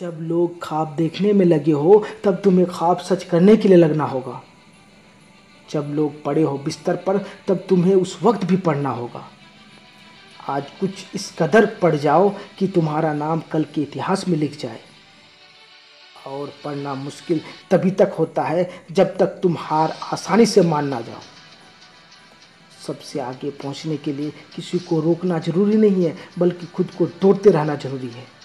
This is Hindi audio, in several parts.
जब लोग ख्वाब देखने में लगे हो, तब तुम्हें ख्वाब सच करने के लिए लगना होगा। जब लोग पड़े हो बिस्तर पर, तब तुम्हें उस वक्त भी पढ़ना होगा। आज कुछ इस कदर पढ़ जाओ कि तुम्हारा नाम कल के इतिहास में लिख जाए। और पढ़ना मुश्किल तभी तक होता है जब तक तुम हार आसानी से मान ना जाओ। सबसे आगे पहुँचने के लिए किसी को रोकना ज़रूरी नहीं है, बल्कि खुद को तोड़ते रहना ज़रूरी है।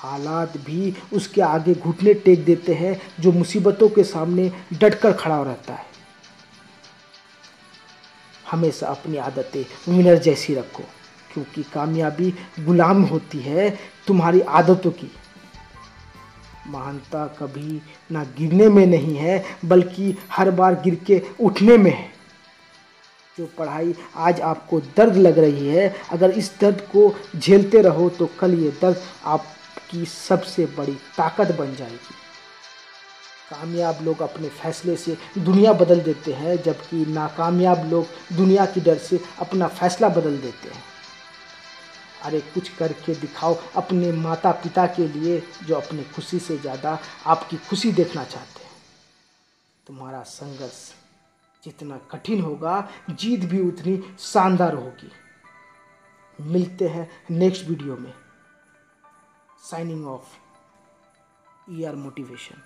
हालात भी उसके आगे घुटने टेक देते हैं, जो मुसीबतों के सामने डटकर खड़ा रहता है। हमेशा अपनी आदतें विनर जैसी रखो, क्योंकि कामयाबी गुलाम होती है तुम्हारी आदतों की। महानता कभी ना गिरने में नहीं है, बल्कि हर बार गिर के उठने में है। जो पढ़ाई आज आपको दर्द लग रही है, अगर इस दर्द को झेलते रहो तो कल ये दर्द आपकी सबसे बड़ी ताकत बन जाएगी। कामयाब लोग अपने फैसले से दुनिया बदल देते हैं, जबकि नाकामयाब लोग दुनिया की डर से अपना फैसला बदल देते हैं। अरे, कुछ करके दिखाओ अपने माता पिता के लिए जो अपनी खुशी से ज़्यादा आपकी खुशी देखना चाहते हैं। तुम्हारा संघर्ष जितना कठिन होगा, जीत भी उतनी शानदार होगी। मिलते हैं नेक्स्ट वीडियो में। signing off. ER Motivation.